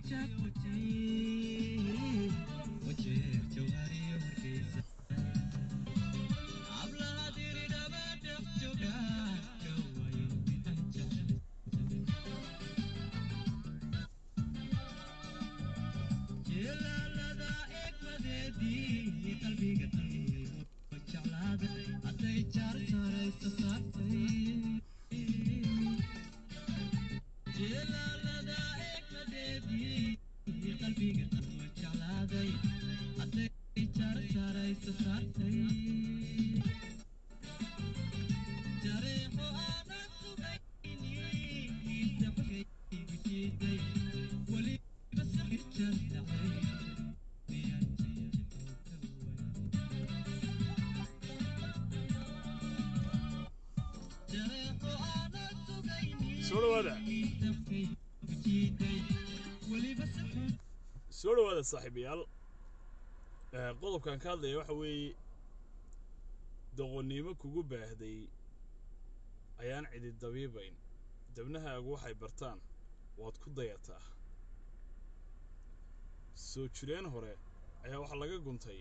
soo soo dhawaada saaxiibayaal. Eh, qodobkan ka hadlaya waxa weeye doqonnimo kugu baahday ayaan cidi dabiibayn. Dabnahaagu waxay bartaan waad ku dayataa. Soo jireen hore ayaa waxaa laga guntay.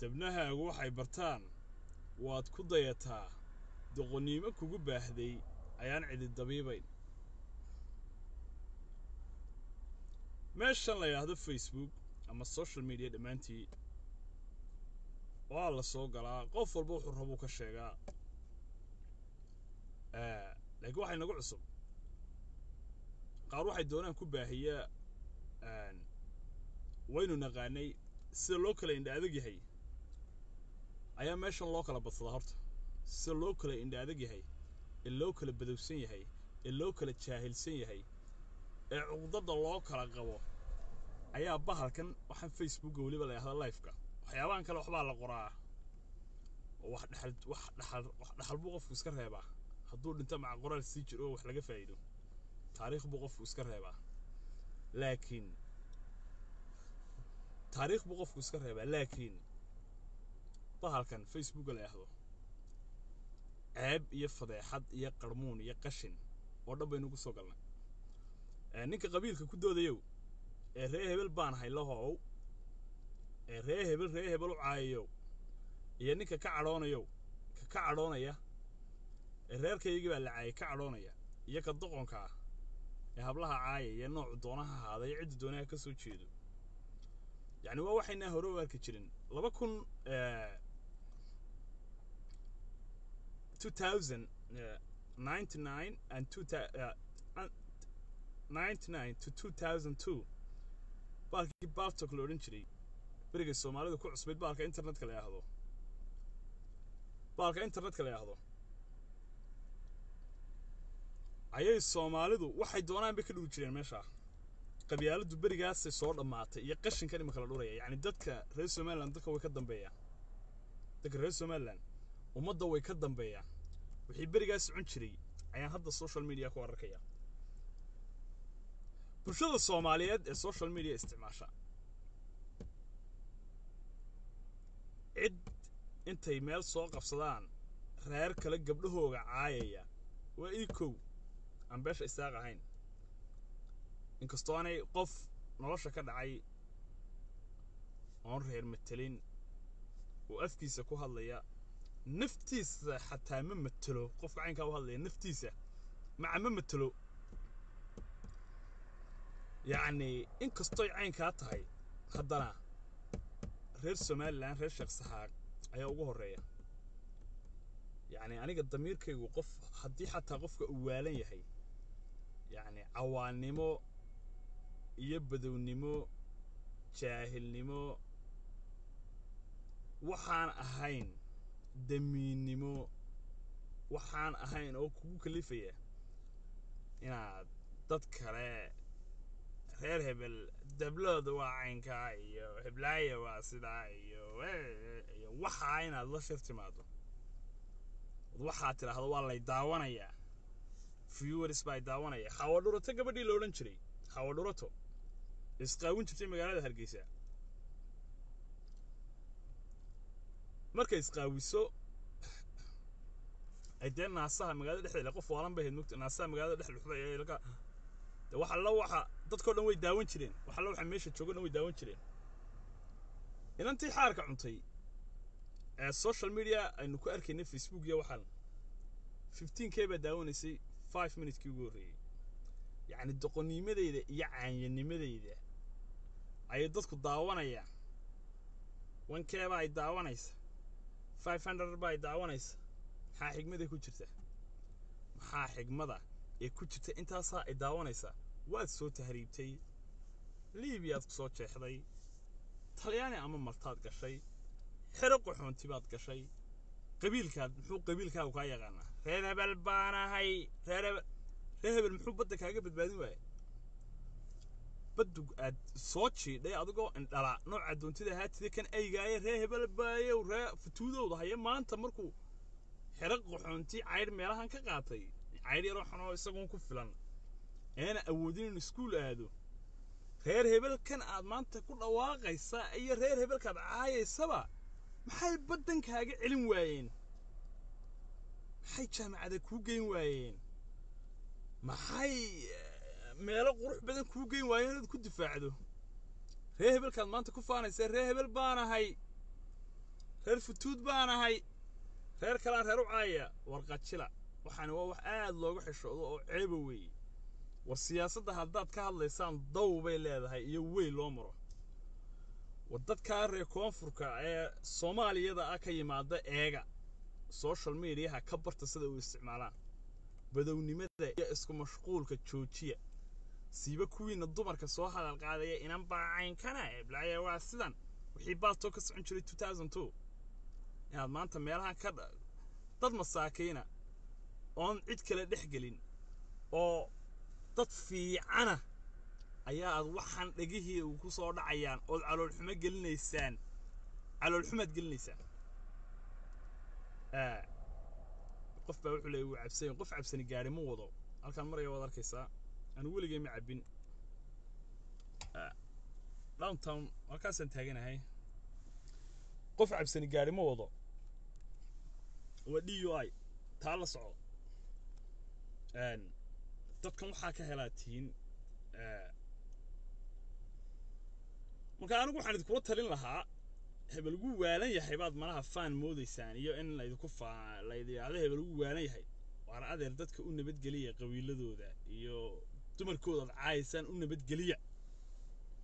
Dabnahaagu waxay bartaan waad ku dayataa. Doqonnimo kugu baahday ayaan cidi dabiibayn meeshan la yidhaahdo facebook ama social media dhammaantii waa la soo galaa. Qof walba wuxuu rabuu ka sheegaa. Eh, laakiin waxay nagu cusub. Qaar waxay doonaan ku baahiyaa waynu naqaanay sida loo kala indha adag yahay. Ayaa meeshan loo kala badsadaa horta. Sida loo kala indha adag yahay ee loo kala badowsan yahay ee loo kala jaahilsan yahay ee cuqdada loo kala qabo ayaa bahalkan waxaan facebooka weliba la yidhahda liveka. Waxyaabahan kale waxbaa la qoraa. Wax dhexal wax dhexal wax dhexal buu qofku iska reebaa. Hadduu dhinto maca qoraal sii jiro oo wax laga faa'iido. Taariikh buu qofku iska reebaa. Laakiin taariikh buu qofku iska reebaa. Laakiin bahalkan facebooka la yidhahdo ceeb iyo fadeexad iyo qarmuun iyo qashin oo dhan baynu ku soo galnay ninka qabiilka ku doodayow ee ree hebel baan haylahow ee ree hebel ree hebel u caayayow. Iyo ninka ka cadhoonayow ka ka cadhoonaya. Ee reerkaygii baa la caayay ka cadhoonaya. Iyo ka doqonka ah ee hablaha caayaya noocu doonaha ahaada iyo cidda doonaha ka soo jeedo. Yacni waa waxaynaa hore arki jirin. Laba kun two thousand ninety nine and two 99 to 2002 baalkii baltok la odhan jiray berigay soomaalidu ku cusbayd baalka internetka la yidhaahdo baalka internetka la yidhaahdo ayay soomaalidu waxay doonaan bay ka dhuri jireen meeshaa qabyaaladdu berigaasay soo dhammaatay iyo qashinkan imika la dhuraya yacni dadka reer somaliland dadka way ka dambeeyaan dadka reer somaliland ummadda way ka dambeeyaan wixii berigaas socon jiray ayaan hadda social media ku arkaya bulshada soomaaliyeed ee social media isticmaasha cid intay meel soo qabsadaan reer kale gabdhahooga caayaya waa ii kow aan beesha isaaq ahayn inkastoo aanay qof nolosha ka dhacay oon reer matelin oo afkiisa ku hadlaya. Naftiisa xataa ma matelo qofka caynkaa u hadlaya naftiisa. Maca ma matelo yacni inkastoy caynkaa tahay haddana reer somalilan reer sheekh saxaaq ayaa ugu horreeya. Yacni aniga damiirkaygu qof haddii xataa qofka uu waalan yahay yacni cawaannimo iyo badownimo jaahilnimo waxaan ahayn damiinnimo waxaan ahayn oo kugu kalifaya inaad dad kale reer hebel dablooda waa caynkaa iyo heblaaya waa sidaa iyo iyo waxaa inaad la shir timaado. Waxaad tidhaahdo waa lay daawanayaa viewers baa daawanaya. Xawadhurato gabadhii la odhan jiray. Xawadhurato isqaawin jirtay magaalada hargeysa. Markay isqaawiso dee naasaha magaalada dhexdeeda qof waalan bay ahayd mugta naasaha magaalada dhex de wax alla waxa dadkao dhan way daawan jireen. Wax alla waxa meesha joogo dhan way daawan jireen. Inantii xaarka cuntay ee social media aynu ku arkaynay facebook iyo waxaan fifteen k baa daawanaysay five minutekii ugu horreeyey yacni doqonnimadeyda iyo caanyanimadeyda ayay dadku daawanayaan. One k baa ay daawanaysa five hundred baa ay daawanaysa. Maxaa xigmada ku jirta? Maxaa xigmada ee ku jirta? Intaasaa ay daawanaysaa waad soo tahriibtay liibiyaad ku soo jeexday talyaani ama maltaad gashay xero qaxoonti baad gashay qabiilkaad muxuu qabiilkaagu kaa yaqaanaa? Reer hebel baanahay reer hebel reer hebel muxuu badda kaaga badbaadin waaya baddu aad soo jiidhay adigoo indhala nooca doontida haatida kan aygaaye reer hebel baayow ree futuudowda haya maanta markuu xero qaxoonti caydh meelahan ka qaatay caydh yaroo xunoo isaguun ku filan eena awoodin in iskuul aado. Reer hebelkan aad maanta ku dhawaaqaysa iyo reer hebelkaad caayaysaba maxay baddankaaga celin waayeen? Maxay jaamacada kuu geyn waayeen? Maxay meelo qurux badan kuu geyn waayeen inaad ku difaacdo? Reer hebelkaad maanta ku faanaysa reer hebel baanahay reer futuud baanahay reer kalaan reer u caaya warqajila. Waxaani waa wax aad looga xishoodo oo ceeba weeye war siyaasadda haddaad ka hadlaysaan daw bay leedahay iyo wey loo maro. War dadkaa reer koonfurka ee soomaaliyada ah ka yimaada eega social mediaha ka barta sida u isticmaalaan. Badownimada iyo isku mashquulka joojiya. Siiba kuwiina dumarka soo hadal qaadaya inan baacaynkana eblaya waa sidan. Wixii baatoo ka socon jiray inaad maanta meelahan ka dad masaakiina oon cid kale dhex gelin oo dad fiicana ayaa aad waxaan dhegihii ku soo dhacayaan ood caloolxumo gelinaysaan. Caloolxumaad gelinaysaan. Qof baa wuxuu leeyay wuu cabsanya qof cabsani gaari ma wado. Halkaan maraya waad arkaysaa anu weligay ma cabbin. Downtown halkaasaan taaganahay. Qof cabsani gaari ma wado. Waa d u i taa la soco dadkan waxaa ka helaa tihiin marka anigu waxaan idinkula talin lahaa hebel ugu waalan yahay baad malaha faan moodaysaan iyo in laydinku faa laydiyahdo hebel ugu waalan yahay. Waana adeer dadka u nabadgeliya qabiiladooda iyo dumarkooda ad caayaysaan u nabadgeliya.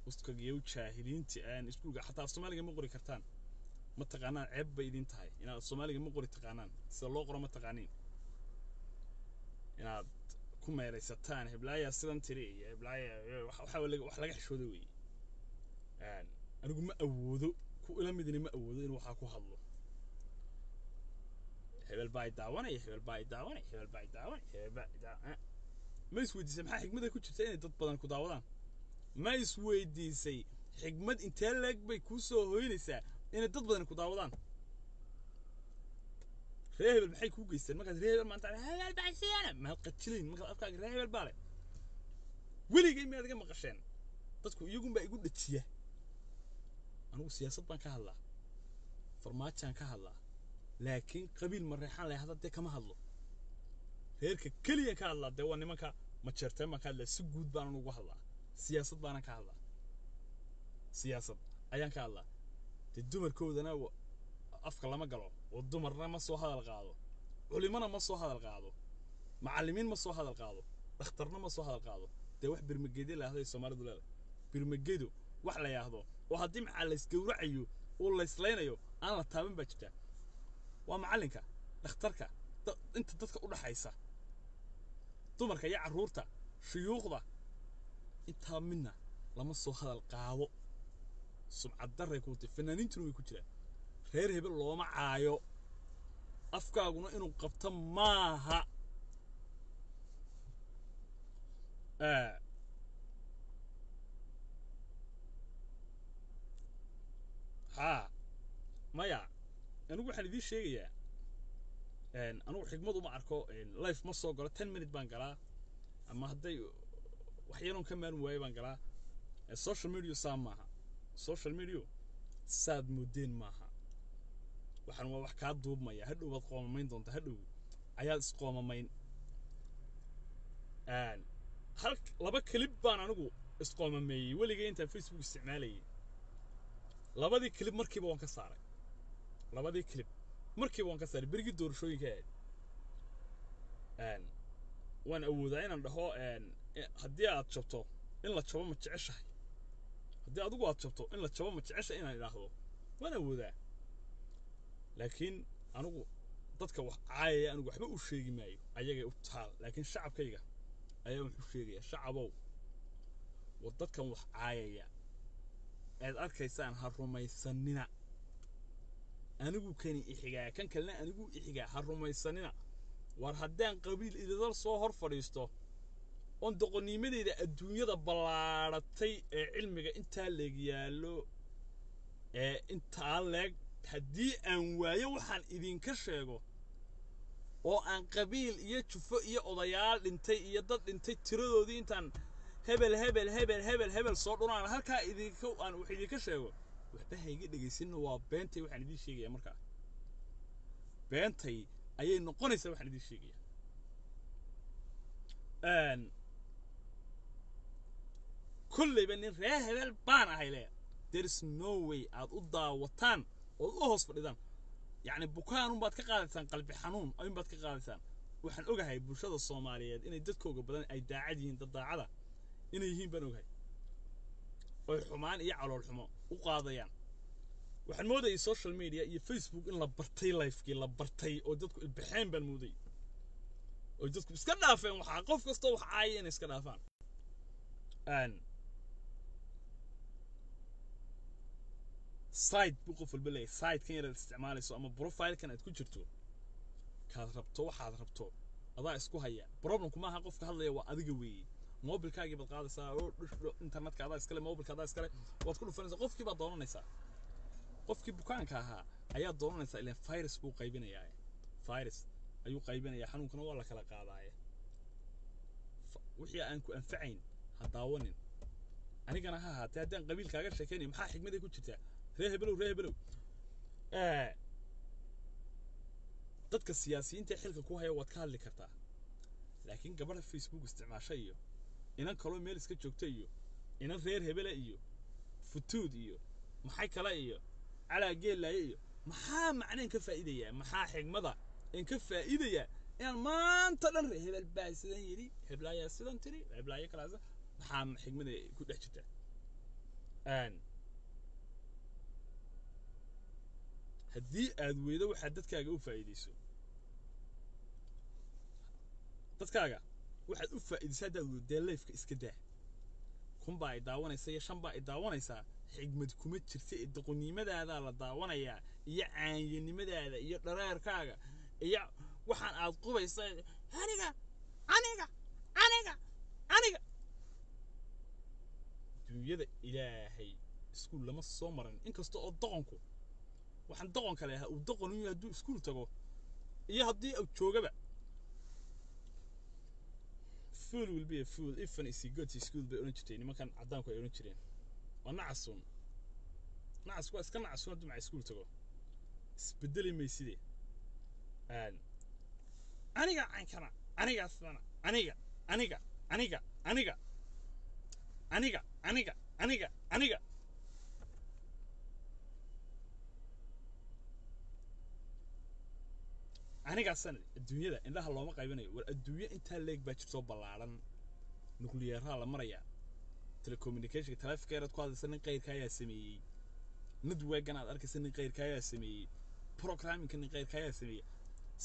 Uskagiyo jaahiliinta aan iskuulga xataa af soomaaliga ma qori kartaan. Ma taqaanaan ceeb bay idin tahay. Inaad soomaaliga ma qori taqaanaan. Sida loo qoro ma taqaaniin. Inaad ku meeraysataan heblaaya sidan tiri iyo heblaaya wax laga xishooda weeye anigu ma awoodo ku ila midina ma awoodo inuu waxaa ku hadlo. Hebel baa i daawanaya hebel baa i daawanaya hebel baa i daawanaya hebel baa i daawanaya ma isweydiisay maxaa xigmada ku jirta inay dad badan ku daawadaan? Ma isweydiisay xigmad intee leeg bay kuu soo hoynaysaa inay dad badan ku daawadaan reer hebel maxay kuu geysteen? Markaad reer hebel maanta hebel baa siyaana. Maad hebel baa leh. Weligay iga maqasheen? Dadku iyagunbaa igu dhajiya. Anigu siyaasad baan ka hadlaa. Farmaajaan ka hadlaa. Laakiin qabiil mareexaan leh hadda dee kama hadlo. Reerka keliya ka hadlaa dee waa nimanka majeerteen baan ka hadlaa. Si guud baanan ugu hadlaa. Siyaasad baanan ka hadlaa. Siyaasad ayaan ka hadlaa. Dee dumarkoodana afka lama galo oo dumarna ma soo hadal qaado. Culimana ma soo hadal qaado. Macallimiin ma soo hadal qaado. Dhakhtarna ma soo hadal qaado. Dee wax birmageedyo la yahdo soomaalidu leedahay. Birmagedo wax la yahdo oo haddii maxaa laysgowracayo oo laysleynayo aan la taaban baa jirta. Waa macallinka dhakhtarka inta dadka u dhaxaysa. Dumarka iyo carruurta shuyuukhda intaa midna lama soo hadal qaado. Sumcad darray ku watay fanaaniintuna way ku jiraan reer hebel looma caayo. Afkaaguna inuu qabto maaha. Haa maya anigu waxaan idiin sheegayaa. Anigu xigmad uma arko. Life ma soo galo. Ten minute baan galaa. Ama hadday wax yaroon ka maarmi waayo baan galaa. Social media saa maaha. Social media saad moodeen maaha waxaan waa wax kaa duubmaya. Hadhow baad qoomamayn doontaa hadhow ayaad isqoomamayn hal laba kelib baan anigu isqoomameeyey weligay intaan facebook isticmaalayay. Labadii kelib markiiba waan ka saaray. Labadii kelib markiiba waan ka saaray. Berigii doorashooyinka ahayd waan awoodaa inaan dhaho haddii aad jabto in la jabo ma jeceshahay. Haddii adigu aad jabto in la jabo ma jeceshahay inaan idhaahdo. Waan awoodaa laakiin anigu dadka wax caayaya anigu waxba u sheegi maayo ayagay u taal. Laakiin shacabkayga ayaa wuxuu sheegaya shacabow war wax caayaya. Aad arkaysaan ha rumaysanina anigu kani ixigaa kan kalena anigu ixigaa ha rumaysanina war haddaan qabiil idadal soo hor fadhiisto oon doqonnimadeyda adduunyada ballaadhatay ee cilmiga intaa leeg yaallo ee intaa leeg haddii aan waayo waxaan idinka sheego. Oo aan qabiil iyo jufo iyo odayaal dhintay iyo dad dhintay tiradoodii intaan hebel hebel hebel hebel hebel soo dhunaan. Halkaa idinka aan wax idinka sheego. Waxba hayga dhegaysanina waa beentay waxaan idiin sheegaya markaa. Beentay ayay noqonaysaa waxaan idiin sheegaya kollayba nin reer hebel baan ahay le there is no way aad u daawataan ood u hoos fadhidaan. Yacni bukaanun baad ka qaadaysaan qalbi xanuun ayun baad ka qaadaysaan. Waxaan ogahay bulshada soomaaliyeed inay dadkooga badan ay daacad yihiin dad daacada inay yihiin baan ogahay. Oy xumaan iyo calool xumo u qaadayaan. Waxaan moodayay social media iyo facebook in la bartay lifekii la bartay oo dadku ilbaxeen baan moodayay oy dadku iska dhaafeen waxaa qof kastoo wax caaya inay iska dhaafaan side buu qof walba leeyahay sidekan yaraad isticmaalayso ama profilekan aad ku jirto kaad rabto waxaad rabto adaa isku haya. Problemku maaha qofka hadlaya waa adiga weeye. Mobilkaagii baad qaadaysaa oo dhushdo internetka adaa iskale mobilka adaa iskale waad ku dhufanaysaa qofkii baad doonanaysaa qofkii bukaanka ahaa ayaa doonanaysaa ilaan virus buu qaybinayaa. Virus ayuu qaybinayaa xanuunkana waa la kala qaadaaye. Wixii aan ku anfacayn ha daawanin. Anigana ha ahaatee haddaan qabiilkaaga sheekaynayo maxaa xigmaday ku jirtaa ree hebelow ree hebelow dadka siyaasiyiinta xilka ku haya waad ka hadli kartaa. Laakiin gabadha facebook isticmaasha iyo inan kaloo meel iska joogta iyo inan reer hebele iyo futuud iyo maxay kale iyo calaa geellaaye iyo maxaa macneen ka faa'iidayaa maxaa xigmada in ka faa'iidayaa inaan maanta dhan ree hebel baa sidan yidhi heblaayaa sidan tiri heblaayo kalaasa maxaa xigmada ku dhex jirta haddii aad weydo waxaad dadkaaga u faa'iidayso. Dadkaaga waxaad u faa'iidaysa haddaad dee leefka iska daa. Kun baa ay daawanaysa iyo shan baa ay daawanaysaa xigmad kuma jirta ee doqonnimadaada la daawanayaa iyo caanyanimadaada iyo dhareerkaaga iyo waxaan aad qubaysa aniga aniga aniga aniga. Dunyada ilaahay iskuul lama soo marin. Inkasta oo doqonku waxaan doqonka leeyahay uu doqon u hadduu iskuul tago. Iyo haddii uu joogaba. Fool will be a fool ifan is he go to school bay odhan jirtay. Nimankan caddaanku ay odhan jireen. Waa nacasun nacasku waa iska nacasun hadduu maca iskuul tago. Isbedeli mayside aniga cankana aniga sidana aniga aniga aniga aniga. Aniga aniga aniga aniga anigaasana adduunyada indhaha looma qaybinayo. War adduunyo intaa leeg baa jirtoo ballaadhan nukliyeeraha la marayaa telecommunicationka taleefonka yaraad ku hadlaysa nin qayrka ayaa sameeyey. Networkan aad arkaysa nin qayrka ayaa sameeyey. Programmingka nin qayrka ayaa sameeyey.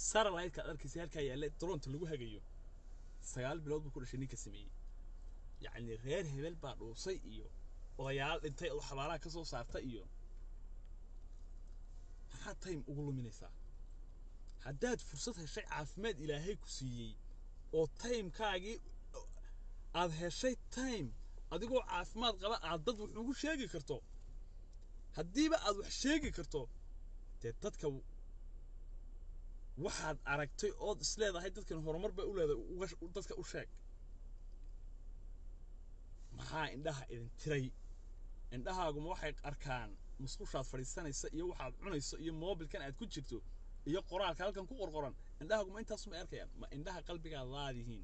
Satellite-ka aad arkaysa halkaa yaalla dronta lagu hagayo. Sagaal bilood buu ku dhashay ninka sameeyey. Yacni reer hebel baa dhuusay iyo odayaal dhintay oo xabaalaha ka soo saarta iyo maxaa time ugu luminaysaa haddaad fursad heshay caafimaad ilaahay ku siiyey oo timekaagii aad heshay time adigoo caafimaad qaba aad dad wax ugu sheegi karto. Haddiiba aad wax sheegi karto dee dadka waxaad aragtay ood isleedahay dadkan horumar bay u leedahay dadka u sheeg. Maxaa indhaha idin tiray? Indhahaaguma waxay arkaan musqushaad fadhiisanaysa iyo waxaad cunayso iyo moobilkan aad ku jirto iyo qoraalka halkan ku qorqoran indhahaaguma intaasuma arkayaan? Ma indhaha qalbigaad laadihiin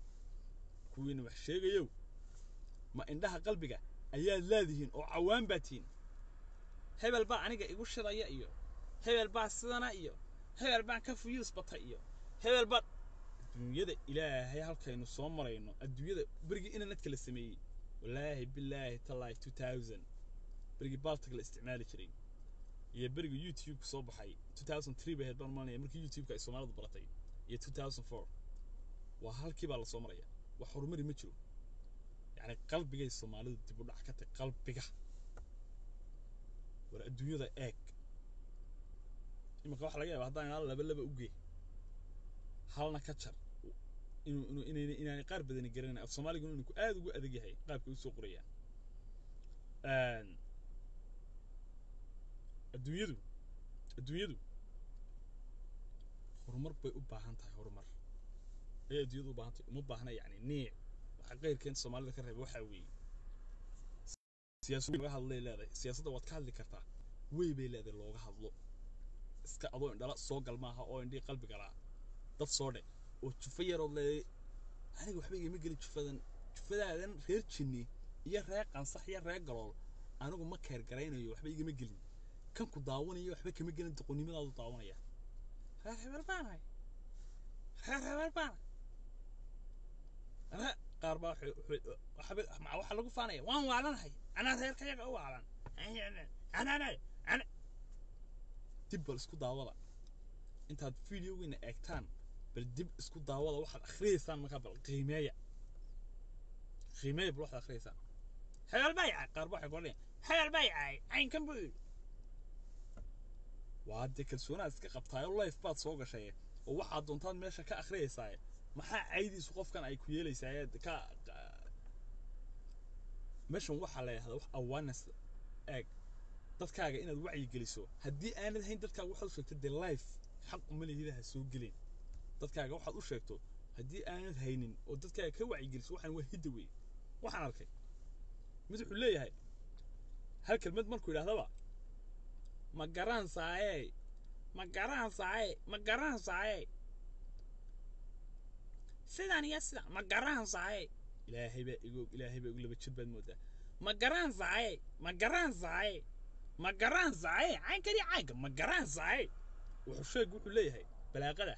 kuwiina wax sheegayow ma indhaha qalbiga ayaad leedihiin oo cawaan baa tihiin? Hebel baa aniga igu shidaya iyo hebel baa sidana iyo hebel baan ka fuyuus batay iyo hebel baa adduunyada ilaahay halkaynu soo marayno adduunyada berigii internetka la sameeyey. Wallaahi bilaahi tallaahi two thousand berigii baltag la isticmaali jiray iyo berigii youtube soo baxay. bay ahayd baan malinaya markii youtube-ka ay soomaalidu baratay. Iyo waa halkii baa la soo maraya. Wax horumari ma jiro. Yacni qalbigay soomaalidu dib u dhac ka tahay qalbiga. War adduunyada eeg. Iminka waxa laga yaaba haddaan ilaa laba laba ugee halna ka jar. Inuu inuu inaanay qaar badani garanayn. Af soomaaliguna inuu aad ugu adag yahay qaabkay u soo qorayaan adduunyadu adduunyadu horumar bay u baahan tahay horumar. Ayay adduunyadu u baahan tahay uma baahna yacni niic waxa qeyrkeen soomaalida ka reeba waxaa weeye. Siyaasadda laga hadlay leedahay siyaasadda waad ka hadli kartaa. Wey bay leedahay looga hadlo. Iska adoo indhala soo gal maaha oo indhii qalbiga laa dad soo dhe oo jufo yarood leeday. Aniga waxba igama gelin jufadan. Jufadaadan reer jinni iyo reer qansax iyo reer galool. Anigu ma keer garaynayo waxba igama gelin kan ku daawanaya waxba kama gelin doqonnimadaadu daawanaya. Reer hebel baanahay reer hebel baanahay qaar baa waxaa lagu faanaya. Waan waalanahay. Anaa reerka yaga u waalan. Dib bal isku daawada. Intaad videogiina eegtaan bal dib isku daawada waxaad akhriyaysaan markaa bal qiimeeya. Qiimeeya bal waxaad akhriyaysaan hebel baa qaar baa waxay kodhaya hebel baa yacay caynkan buu yidhi waa dee kalsoonaad iska qabtaayo life baad soo gashay. Oo waxaad doontaad meesha ka akhriyaysaa maxaa caydiisu qofkan ay ku yeelaysaa ka meeshan waxaa la yidhahdaa wax awareness eeg dadkaaga inaad wacyi geliso. Haddii aanad hayn dadkaaga waxaad u sheegto dee life xaq uma lihida ha soo gelin. Dadkaaga waxaad u sheegto haddii aanad haynin oo dadkaaga ka wacyi geliso waxaan waa hidda wey waxaan arkay. Mid wuxuu leeyahay hal kelmad markuu yidhahdaba ma garaan saaye ma garaan saaye ma garaan saaye sidan iyo sidan. Ma garaan saaye ilaahay baa igu ilaahay baa igu laba jir baad moodaa ma garaan saaye ma garaan saaye ma garaan saaye caynkani caynka. Ma garaan saaye wuxuu sheeg wuxuu leeyahay balaaqada.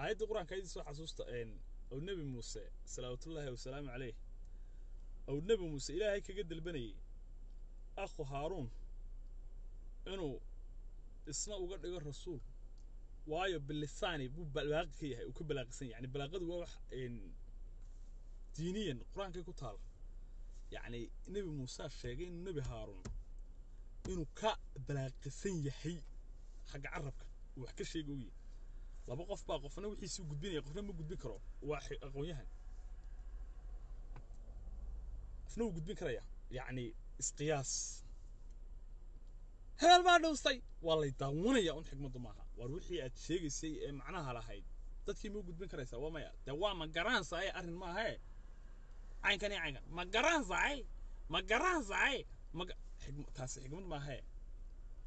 Aayadda qur'aanka ayadii soo xasuusta ow nebi muuse salawaatullaahi wasalaamu caleyh ow nebi muuse ilaahay kaga dalbanayay akhu haaruun inuu isna uga dhigo rasuul. Waayo bilisaani buu balaaqi ka yahay uu ka balaaqisan yahay. Yani balaaqadu waa wax diiniyan qur'aankay ku taal. Yacni nebi muuse sheegay inuu nebi haaruun inuu ka balaaqisan yahay xagga carabka. Uu wax ka sheega ogyay laba qof baa qofna wixiisuu gudbinaya qofna ma gudbin karo. Waa aqoon-yahan. Qofna wuu gudbin karaya yacni isqiyaas hebel baa dhowstay waa lay daawanaya un xigmaddu maaha. War wixii aad sheegaysay ee macnaha lahayd dadkii ma gudbin karaysaa waa maya. Dee waa ma garansaaye arrin maahae caynkan iyo caynkan ma garansaaye ma taasi xigmad maahae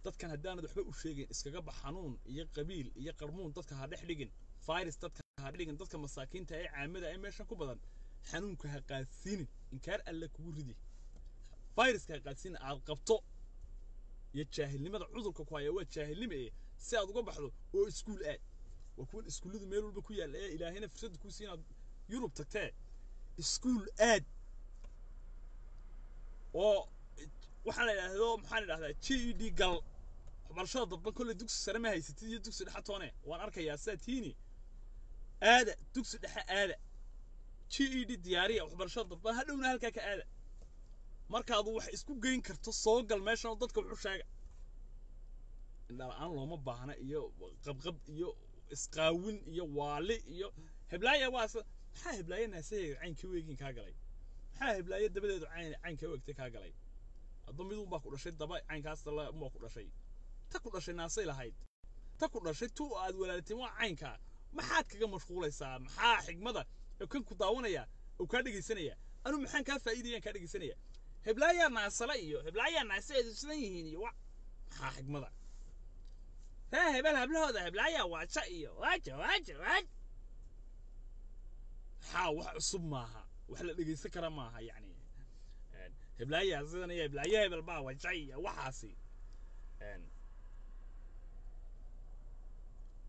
dadkan haddaanad waxba u sheegayn iskaga bax xanuun iyo qabiil iyo qarmuun dadka ha dhex dhigin virus dadka ha dhigin dadka masaakiinta ee caamada ee meeshan ku badan xanuunka ha qaadsiinin inkaar alle kugu ridi. Viruska ha qaadsiinin aad qabto iyo jaahilnimada cudurka ku haya waa jaahilnimo ee si aad uga baxdo oo iskuul aad. Waa kuwan iskuulladu meel walba ku yaalla. Ee ilaahayna fursadda kuu siinaad yurub tagtee iskuul aad. Oo waxaan la idhaahdo maxaan idhahdaa g e d gal. Waxbarashada dadban kolle dugsi sare ma haysatid iyo dugsi dhexe toone. Waan arkayaa sidaa tiini aada dugsi dhexe aada. G e d diyaariya waxbarashada dadban hadhowna halkaa ka aada markaadu wax isku geyn karto soo gal meeshan oo dadka wuxu sheega indhala-aan looma baahna iyo qabqab iyo isqaawin iyo waali iyo heblaaya waa maxaa heblaaye naasaheega caynka weegin kaa galay? Maxaa heblaaye dabadeedu cayn caynka weegtay kaa galay? Adba baa ku dhashay daba caynkaas unbaa ku dhashay. Ta ku dhashay naasay lahayd. Ta ku dhashay tu aad walaaltiin waa caynkaa. Maxaad kaga mashquulaysaa? Maxaa xigmada? Kan ku daawanaya oo kaa dhegaysanaya anu maxaan kaa faa'iidayaan kaa dhegaysanaya heblaayaa naasala iyo heblaayaa naasaheedu sidan yihiin iyo maxaa xigmada ree hebel hablahooda heblaayaa waaja iyo waaja waaja waaj maxaa wax cusub maaha wax la dhegaysan kara maaha yacni heblaayaa sidan iyo heblaayo hebel baa wajay iyo waxaasi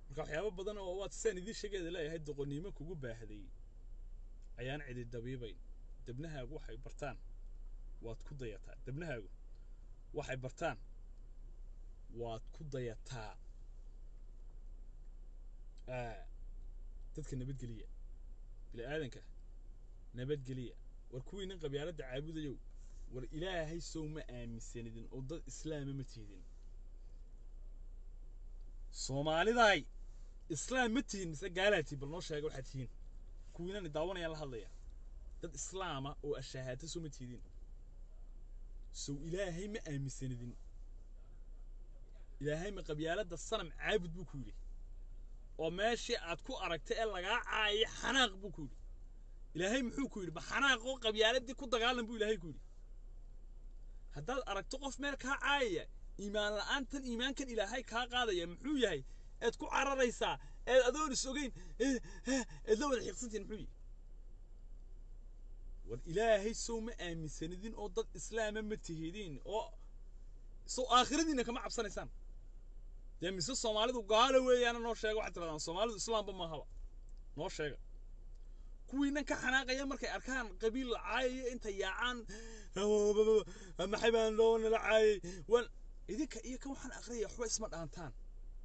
marka waxyaabo badan oo waad sidaan idiin sheegeeda leeyahay doqonnimo kugu baahday ayaan cidi dabiibayn debnahaagu waxay bartaan waad ku dayataa debnahaagu waxay bartaan waad ku dayataa dadka nabadgeliya bini aadanka nabadgeliya war kuwiinan qabyaaladda caabudayow war ilaahay sow ma aaminsanidin oo dad islaama ma tihdin soomaalidaay islaam ma tihin mise gaalaatii bal noo sheega waxaad tihiin. Kuwiinani daawanayaan la hadlaya. Dad islaama oo ashahaata soo ma tihdin sow ilaahay ma aaminsanidin ilaahay ma qabyaaladda sanam caabud buu ku yidhi. Oo meeshii aad ku aragtay ee lagaa caayay xanaaq buu ku yidhi. Ilaahay muxuu ku yidhi ma xanaaqoo qabyaaladii ku dagaalan buu ilaahay ku yidhi. Haddaad aragto qof meel kaa caayaya iimaan la'aantan iimaankan ilaahay kaa qaadaya muxuu yahay eed ku cararaysaa eed adoon is ogeyn eed la wada xiiqsantiin muxuu yihi war ilaahay sow ma aaminsanidin oo dad islaama ma tihidin oo sow aakhiradiina kama cabsanaysaan. Dee mise soomaalidu gaalo weeyaana noo sheega waxaad tirahdaan soomaalidu islaamba maahaba noo sheega. Kuwiinan ka xanaaqaya markay arkaan qabiil la caayaya intay yaacaan maxay baan loo nala caayay. Wan idinka iyo kan waxaan akhriyaya waxba isma dhaantaan.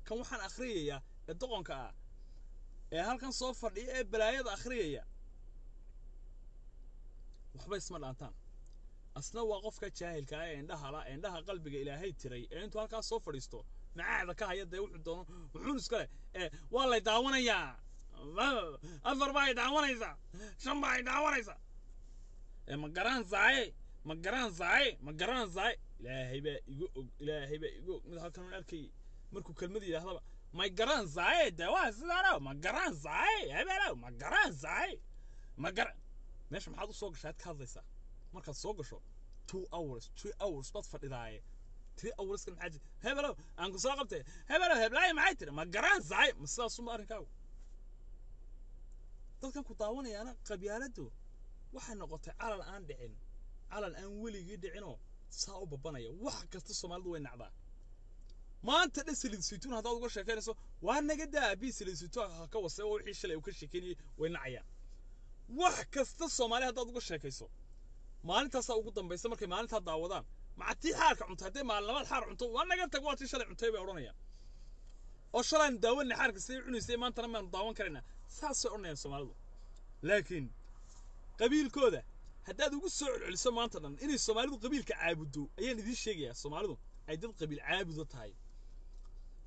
Kan waxaan akhriyayaa ee doqonka ah ee halkan soo fadhiya ee balaayada akhriyaya waxba isma dhaantaan asna waa qofka jaahilka ah ee indhaha la ee indhaha qalbiga ilaahay tiray. Ee intuu halkaas soo fadhiisto. Macaada ka haya dee wuxuu doono wuxuun iskale ee waa lay daawanayaa. Afar baa ay daawanaysaa shan baa ay daawanaysaa. Ee ma garaan saaye ma garaan saaye ma garaan saaye. Ilaahay baa igu og ilaahay baa igu og. Mid halkan un arkayay markuu kelmad yidhaahdaba ma garaan saaye dee waa sidaanow ma garaan saaye hebelow ma garaan saaye ma gara meesha maxaad u soo gashaa ad ka hadlaysaa markaad soo gasho two hours three hours baad fadhidaaye three hours kan maxaa hebelow aan ku soo qabtay hebelow heblaayo maxay tiri ma garaan saaye ma sidaasuma arrinkaagu dadkan ku daawanayaana qabyaaladdu waxay noqotay calan aan dhicin calan aan weligii dhicinoo saa u babanaya wax kasta soomaalidu way nacdaa maanta dhan saliid saytuun haddaad uga sheekaynayso waa naga daa bii saliid saytuun ha ka wase oo wixii shalay uu ka sheekaynayay way nacayaan wax kasta soomaali haddaad uga sheekayso maalintaasaa ugu dambaysa markay maalintaa daawadaan maca tii xaarka cuntay hadday maalinabaad xaar cunto waa naga tag waa tii shalay cuntay bay odhanayaan. Oo shalaan daawanay xaarka siday cunaysay maantana maanu daawan karaynaa saasay odhanayaan soomaalidu. Laakiin qabiilkooda haddaad ugu soo celceliso maanta dhan inay soomaalidu qabiilka caabuddo ayaan idiin sheegayaa soomaalidu ay dad qabiil caabudo tahay.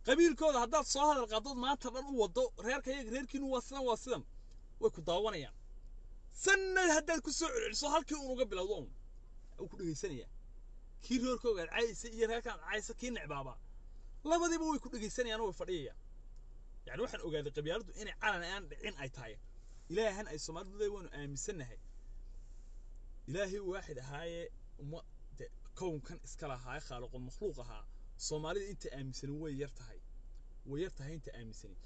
Qabiilkooda haddaad soo hadal qaaddood maanta dhan u waddo reerka reerkiinu waa sidan waa sidan way ku daawanayaan sanad haddaad ku soo celceliso halkii uun uga bilowdo un uu ku dhegaysanayaa kii reerkooga aad caayaysa iyo reerkaan caayaysa kii necbaaba. Labadiiba way ku dhegaysanayaan way fadhiyayaan yani waxaan ogaaday qabyaaladdu inay calan aan dhicin ay tahay. Ilaahan ay soomaalidu waanu aaminsannahay ilaahay waaxid ahaayee uma de kownkan iska lahaaye khaaliqul makhluuq ahaa. Soomaalida inta aaminsanin way yar tahay. Way yar tahay inta aaminsanin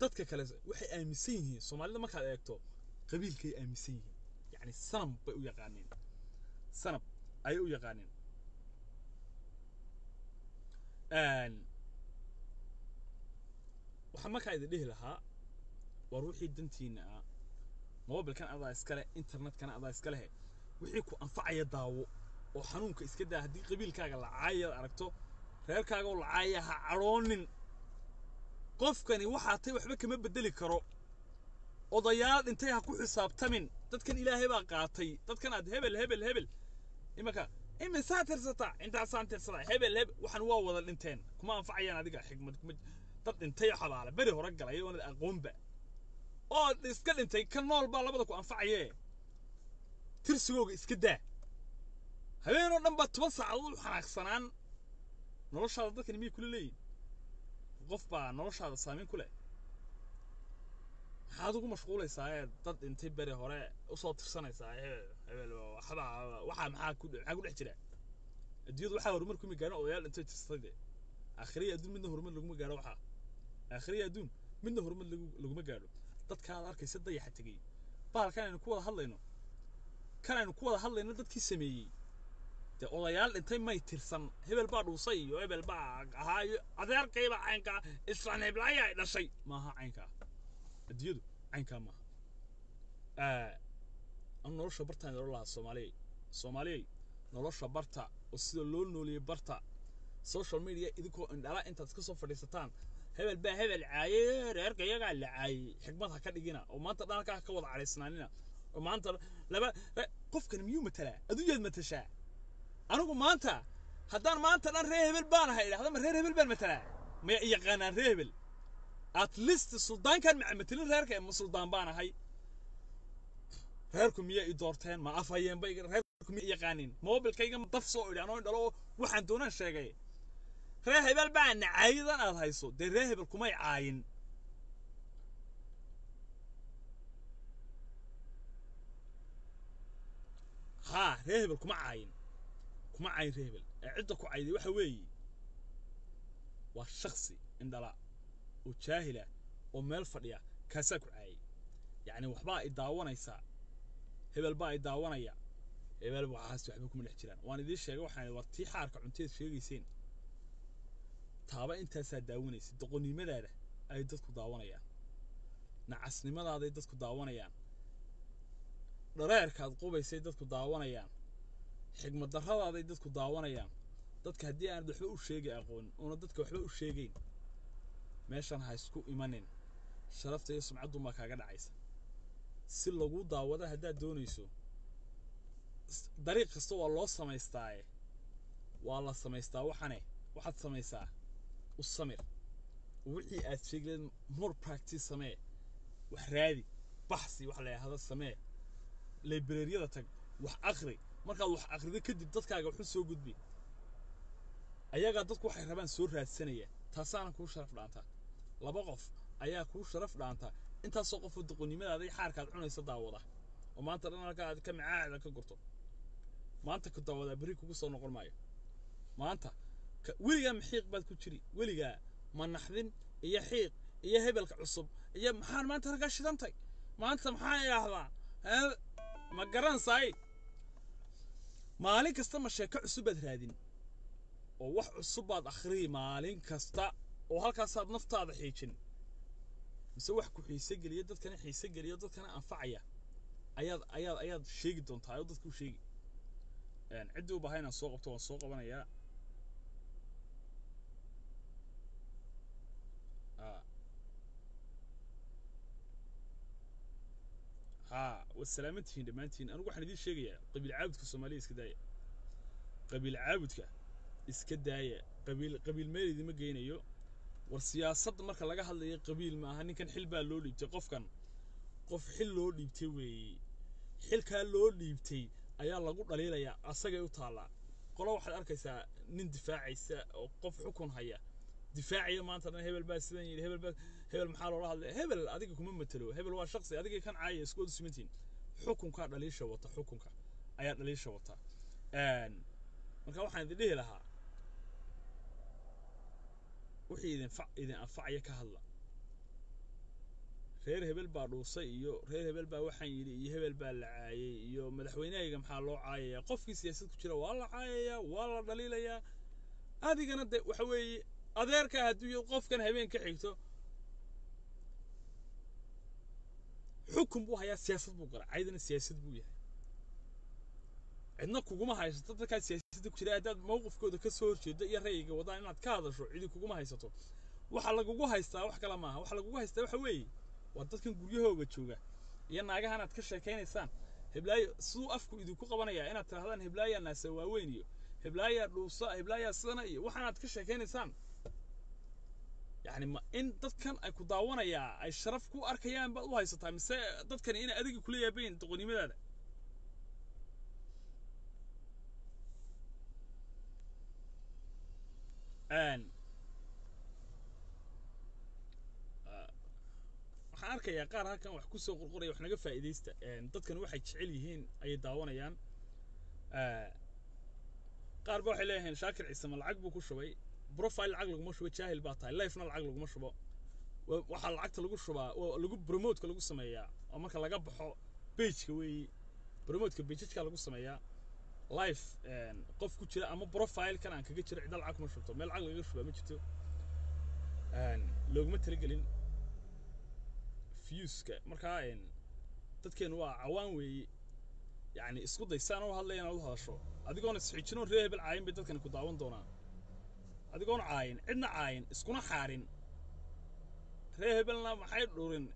dadka kale waxay aaminsan yihiin. Soomaalida markaad eegto qabiilkay aaminsan yihiin. Yacni sanam bay u yaqaaneen. Sanab ayay u yaqaaneen. Waxaan markaa idin dhihi lahaa waa ruuxii dantiina ah mobilkan adaa iskale internetkan adaa iska lehe wixii ku anfacaya daawo oo xanuunka iska daa haddii qabiilkaaga lacaayad aragto reerkaaga oo lacaaya ha cadhoonin. Qofkani waxaa tay waxba kama beddeli karo odayaal dhintay ha ku xisaabtamin. Dadkan ilaahay baa qaatay. Dadkan aad hebel hebel hebel. Imanka imisaa tirsataa intaasaan tirsadaa hebel hebel. Waxaan waa wada dhinteen. Kuma anfacayaan adiga xigmad dad dhintay xabaala beri hore galay oonad aqoonba. Oo iska dhintay ka nool baa labada ku anfacayee. Tirsigooga iska daa. Habeenoo dhan baa toban saacadood u xanaaqsanaan. Noloshaada dadkani miyay kula leeyihiin qof baa noloshaada saamayn ku leh maxaad ugu mashquulaysaa ee dad dhintay beri hore u soo tirsanaysaa hebel hebel waxba waxaa maxaa ku maxaa ku dhex jira adduunyadu waxaa horumar kuma gaarin odayaal dhintay tirsatay dee aakhiriya adduun midna horumar laguma gaadho waxaa aakhiriya adduun midna horumar lagu laguma gaadho dadka aad arkaysa dayaxa tegey baalkan aynu ku wada hadlayno kan aynu ku wada hadlayno dadkii sameeyey dee odayaal dhintay may tirsan hebel baa dhuusay iyo hebel baa ahaa iyo adeerkayba caynkaa islaan heblaaya ay dhashay maaha caynkaa adduunyadu caynkaa maaha anu nolosha bartaan idoo lahaa soomaaliyay soomaaliyay nolosha barta oo sida loo nooliyey barta social media idinkoo indhala intaad iska soo fadhiisataan hebel baa hebel caayey reerka iyagaa la caayey xigmad ha ka dhigina oo maanta dhan ha ka wada cadhaysnaanina oo maanta laba qofkan miyuu matalaa adduunyaad matashaa anigu maanta haddaan maanta dhan reer hebel baan ahay idhahda ma reer hebel baan matalaa maya yaqaanaan reer hebel at least suldaankan macamatelin reerka ma suldaan baan ahay. Reerku miya i doorteen ma afhayeenba reerku miya yaqaanin mobilkayga daf soo idhi anoo dhalo waxaan doonaan sheegay. Reer hebel baa nacaayadan aad hayso dee reer hebel kumay caayin? Haa reer hebel kuma caayin. Kuma caayin reer hebel. Ee cidda ku cayday waxa weeye waa shaksi indhala oo jaahila oo meel fadhiya kaasaa ku caayay yacni waxbaa i daawanaysaa hebel baa i daawanaya. Hebel waxaas waxba kuma dhex jiraan. Waan idiin sheegay waxaan war tii xaarka cunteed sheegayseen taaba intaasaa daawanaysa. Doqonnimadaada ay dadku daawanayaan. Nacasnimadaadaay dadku daawanayaan. Dhareerkaad qubaysay dadku daawanayaan. Xigmad darradaaday dadku daawanayaan. Dadka haddii aanad waxba u sheegi aqoonin oona dadka waxba u sheegayn meeshan ha isku imanin. Sharafta iyo sumcadduunbaa kaaga dhacaysa. Si lagu daawada haddaad doonayso dariiq kasta waa loo samaystaaye. Waa la samaystaa waxane? Waxaad samaysaa u samir. Wixii aad sheegleed more practice samee. Wax raadi baxsi wax la yidhaahdo samee. Librariyada tag wax akhri. Markaad wax akhrido kadib dadkaaga waxu soo gudbi. Ayagaa dadku waxay rabaan soo raadsanaya taasaana kuu sharaf dhaantaa laba qof ayaa kuu sharaf dhaantaa intaasoo qofoo doqonnimadaada xaarkaad cunaysa daawada oo maanta dhan halkaa aad ka macaacda ka gurto. Maanta ku daawadaa berri kugu soo noqon maayo. Maanta weligaa ma xiiq baad ku jiri. Weligaa ma naxdin iyo xiiq iyo hebelka cusub iyo maxaan maanta halkaa shidantay? Maanta maxaa idhaahdaa ma garansaay maalin kasta ma sheeko cusub baad raadin. Oo wax cusub baad akhriyi maalin kasta oo halkaasaad naftaada xiijin mise wax ku xiise geliya dadkana xiise geliya dadkana anfacaya ayaad ayaad ayaad sheegi doontaa oo dadku sheegi ciddii u baahay inaan soo qabto waan soo qabanayaa ها والسلامتين دمانتين أنا waxaan idin sheegayaa qabiil caabudka Soomaaliya iska daaya qabiil caabudka iska daaya qabiil qabiil meel idima geynayo war siyaasadda marka laga hadlayo qabiil ma aha ninkan xil baa loo dhiibtay qofkan. Qof xil loo dhiibtay weeye xilkaa loo dhiibtay ayaa lagu dhaliilayaa asagay u taallaa. Qolo waxaad arkaysaa nin difaacaysa oo qof xukun haya. Difaacaya maanta dhan hebel baa sidan yidhi hebel baa hebel maxaa loola hadlaya? Hebel adiga kuma matelo hebel waa shaqsi adiga kan caaya isku simantiin xukunkaa dhaliisha wata xukunka ayaa dhaliisha wata. Marka waxaan idin dhihi lahaa wixii idin fa idin anfacaya ka hadla. Reer hebel baa dhuusay iyo reer hebel baa waxaan yidhi iyo hebel baa la caayay iyo madaxweynahayga maxaa loo caayayaa? Qofkii siyaasad ku jira waa la caayayaa waa la dhaliilayaa. Adigana de waxa weeye adeerka hadduu qofkan habeen ka xigto xukun buu hayaa siyaasad buu galaa caydana siyaasad buu yahay cidna kuguma haysato dadkaa siyaasadda ku jira haddaad mowqifkooda ka soo horjeedo iyo ra'yiga wadaan inaad ka hadasho cidi kuguma haysato waxa lagugu haystaa wax kale maaha waxa lagugu haystaa waxa weeye waa dadkan guryahooga jooga iyo naagahan aad ka sheekaynaysaan heblaayo siduu afku idinku qabanayaa inaad tidhahdaan heblaayaa naasa waaweyn iyo heblaayaa dhuusa heblaayaa sidana iyo waxaanaad ka sheekaynaysaan يعني ما إن dadkan ay ku daawanayaan ay sharaf ku arkayaan baad u haysataa mise dadkan inay adiga kula yaabeen doqonnimadaada aan waxaan arkayaa qaar halkan wax ku soo qorqoraya wax naga faa'iidaysta. Dadkan waxay jecel yihiin ayay daawanayaan. Qaar ba waxay leeyihiin shaakir ciise ma lacag buu ku shubay. Profile lacag laguma shubo jaahil baa tahay. Lifena lacag laguma shubo. Waxaa lacagta lagu shubaa lagu promotka lagu sameeyaa. Oo marka laga baxo pageka weeyi. Promotka bejajka lagu sameeyaa life qof ku jira ama profilekan aan kaga jiro cidda lacag kuma shubto meel lacag laga shubaa ma jirto. Looguma talagelin viewska. Markaa dadkeenu waa cawaan weeye yani isku day saan u hadlaya inaad u hadasho. Adigoona isxijinoon hebel caayin bay dadkani ku daawan doonaan. Adigoona caayin cidna caayin iskuna xaarin. Hebelna maxay dhurin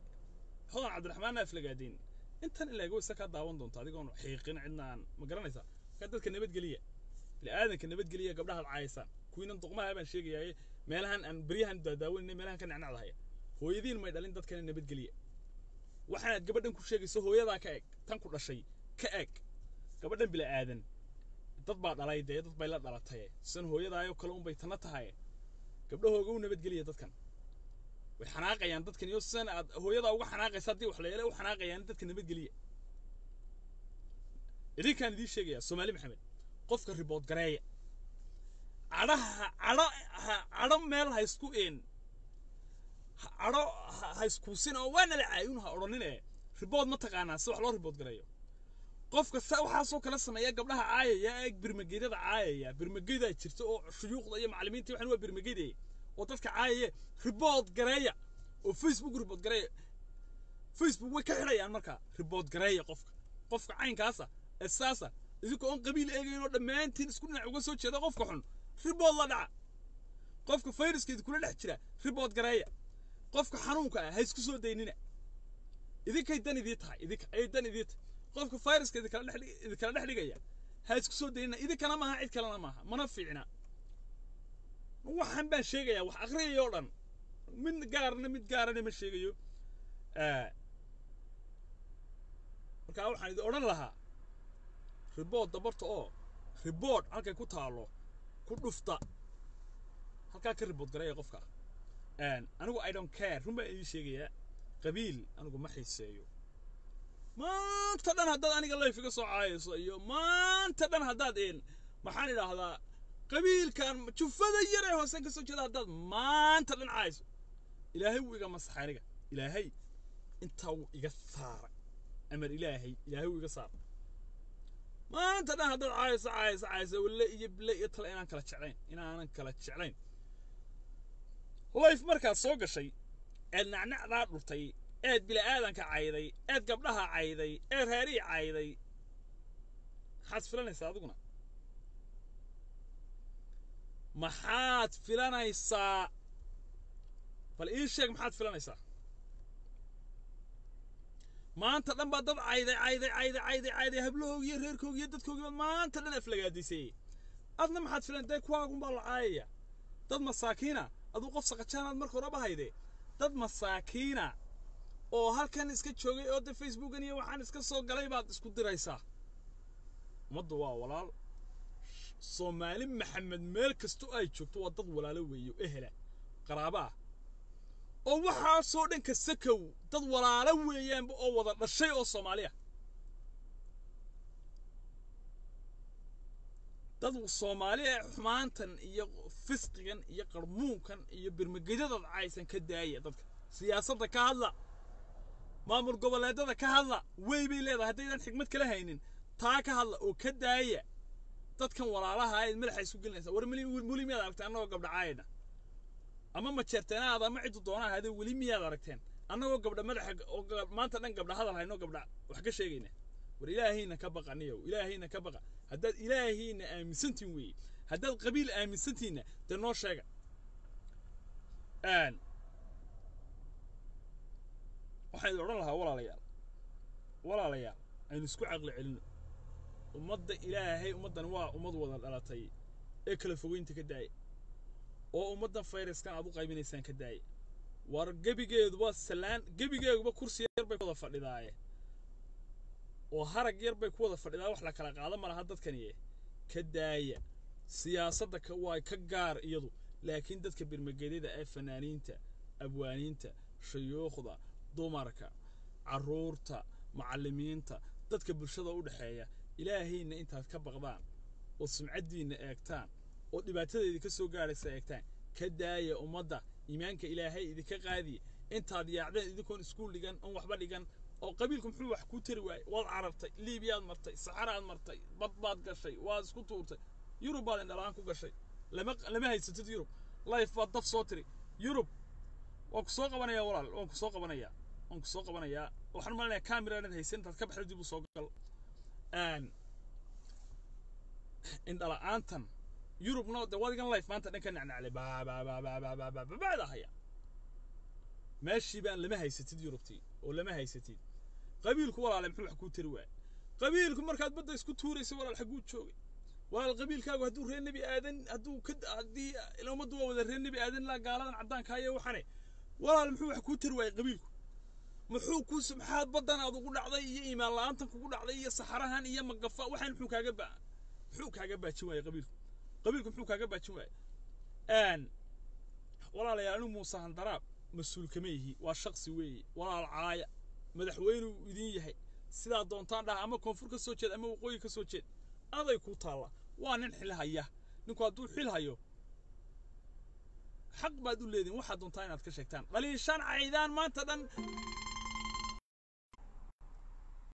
hodan cabdiraxmaan aflagaadeen intan ilaago isa kaa daawan doonta adigoona xiiqin cidna ma garanaysaa markaa dadka nabadgeliya bini'aadanka nabadgeliya gabdhahaad caayaysaan kuwiinan duqmaha baan sheegayaaye meelahan aan beryahan daadaawanay meelahan ka nacnacdahaya hooyadiin may dhalin dadkana nabadgeliya waxaanaad gabadhan ku sheegayso hooyadaa ka eg tan ku dhashay ka eg. Gabadhan bila aadan dad baa dhalay dee dad bay la dhalatay. Sidan hooyadaayoo kale unbay tana tahay. Gabdhahooga u nabadgeliya dadkan. Way xanaaqayaan dadkan iyo sidan aad hooyadaa uga xanaaqaysa haddii wax la u xanaaqayaan dadka nabadgeliya idinkaan idiin sheegayaa soomaali maxamed qofka ribood gareeya. Cadhaha cadho cadho meel ha isku cadho ha iskuusin oo waa nala caayun ha odhanin ee ribood ma taqaanaa si wax loo ribood gareeyo. Qofka sa waxaasoo kala sameeya gabdhaha caayaya ee birmageydada caayaya. Birmageydaa jirta oo shuyuukhda iyo macallimiinta waxan waa birmageyde oo dadka caayaya ribood gareeya oo facebook ribood gareeya. Facebook way ka xidhayaan markaa ribood gareeya qofka. Qofka caynkaasa saasa idinkoo on qabiil eegayn oo dhammaantiin isku dhinac uga soo jeeda qofka xun. Ribood la dhaca. Qofka fayraska idinkula dhex jira ribood gareeya qofka xanuunka ah ha isku soo daynina. Idinkay dan idii tahay idinka ay dan idii tahay. Qofka fayraska idinkala dhex idinkala dhex dhigaya ha isku soo daynina. Idinkana maaha cid kalena maaha mana fiicna. Waxaan baan sheegayaa wax akhriyaya oo dhan. Mid gaarna mid gaarana ma sheegayo. Markaa waxaan idin odhan lahaa ribood dabarta oo ribood halkay ku taalo ku dhufta. Halkaa ka ribood gareeya qofka. Anigu i don't care. Run baan idiin sheegayaa. Qabiil anigu ma xiiseeyo. Maanta dhan haddaad aniga layf iga soo caayayso iyo maanta dhan haddaad een maxaan idhaahdaa qabiilkan jufada yar ee hoose ka soo jeeda haddaad maanta dhan caayayso. Ilaahay wuu iga masaxay aniga. Ilaahay intaa wuu iga saaray. Amar ilaahay ilaahay wuu iga saaray maanta dhan haddaad caayayso caayayso caayayso wille iyo bille iyo tale inaan kala jeclayn inaanan kala jeclayn. Layf markaad soo gashay eed nacnacdaa dhurtay eed bila'aadanka cayday eed gabdhaha cayday eed reerihii cayday maxaad filanaysaa adiguna? Maxaad filanaysaa? Bal ii sheeg maxaad filanaysaa maanta dhan baa dad cayday cayday cayday cayday cayday hablahoogi iyo reerkoogi iyo dadkoogi baad maanta dhan aflagaadisay adna maxaad filan dee kuwaagunbaa la caayaya dad masaakiina aduu qof saqajaanaad marka horeba hayde dad masaakiina oo halkan iska joogay oo de facebookan iyo waxaan iska soo galay baad isku diraysaa. Ummaddu waa walaal. Soomaali maxamed meel kastoo ay joogto waa dad walaalo weeye ehela. Qaraabo ah oo waxaasoo dhan ka sakow dad walaalo weeyaanba oo wada dhashay oo soomaali ah dad soomaali ee xumaantan iyo fisqigan iyo qarmuunkan iyo birmagedada caysan ka daaya dadka. Siyaasadda ka hadla maamul goboleedada ka hadla wey bay leedahay. Haddaydan xigmad kala haynin taa ka hadla oo ka daaya. Dadkan walaalaha ayd madaxa isu gelinaysa war weli miyaad aragteen annagoo gabdha ama majeerteenaada ama ciddu doonaa hadee weli miyaad aragteen? Annagoo gabdha madaxa maanta dhan gabdha hadal hayno gabdha wax ka sheegayna war ilaahayna ka baqa niyow ilaahayna ka baqa. Haddaad ilaahayna aaminsantiin weeye haddaad qabiil aaminsantiinna dee noo sheega. Waxaan idin odhan lahaa walaalayaal. Walaalayaal aynu isku caqli celino. Ummadda ilaahay ummaddan waa ummad wada dhalatay ee kala fogeynta ka daaya oo ummaddan fayraskan aad u qaybinaysaan ka daaya war gebigeeduba salaan gebigeeduba kursi yar bay ku fadhidaaye. Oo harag yar bay ku wada fadhidaa wax la kala qaado ma laha dadkaniye ka daaya siyaasadda waa ka gaar iyadu laakiin dadka birmagedyada ee fanaaniinta abwaaniinta shayuukhda dumarka carruurta macallimiinta dadka bulshada u dhexeeya ilaahayna intaad ka baqdaan oo sumcaddiinna eegtaan oo dhibaatadeedii ka soo gaadhaysa eegtaan. Ka daaya ummadda iimaanka ilaahay idinka qaadiya intaad yaacdeen idinkoon iskuul dhigan oon waxba dhigan oo qabiilku muxuu wax kuu tari waayey? Waad carartay liibiyaad martay saxaraad martay bad baad gashay waad isku tuurtay. Yurub baad indhalaan ku gashay. Lama haysatid yurub. Life baad daf soo tiri. Yurub waan ku qabanayaa walaal waan ku soo qabanayaa waan ku soo qabanayaa. Waxaan malinayaa camera inaad haysan intaad ka baxda dib u soo gal. Indhala-aantan yurubna de wadigan life maanta dhan ka nacnaclay bababababababada haya meeshii lama haysatid yurubtii oo lama haysatid qabiilku walaale muxuu wax kuu tari waaya qabiilku markaad badda isku tuuraysa walaal xagguu joogay walaal qabiilkaagu hadduu reer nebi aadan hadduu ka haddii waa wada reer nebi aadan gaaladan caddaanka waxane. Walaal muxuu wax kuu tari waayay qabiilku muxuu ku maxaad baddan aad ugu dhacday iyo iimaan la'aantan kugu dhacday iyo saxarahan iyo magafa waxaan muxuu kaaga muxuu kaaga baajin waayay qabiilku qabiilku muxuu kaaga baajin waayay walaalayaal anigu muuse handaraab mas'uul kama yihi waa shaksi weeye walaal caaya madaxweynuu idin yahay. Sidaa doontaan dhaha ama koonfur ka soo jeed ama waqooyi ka soo jeed aday ku taalla. Waa nin xil haya. Ninku hadduu xil hayo xaq baad u leedihin. Waxaad doontaa inaad ka sheegtaan. Dhaliishaan caydaan maanta dhan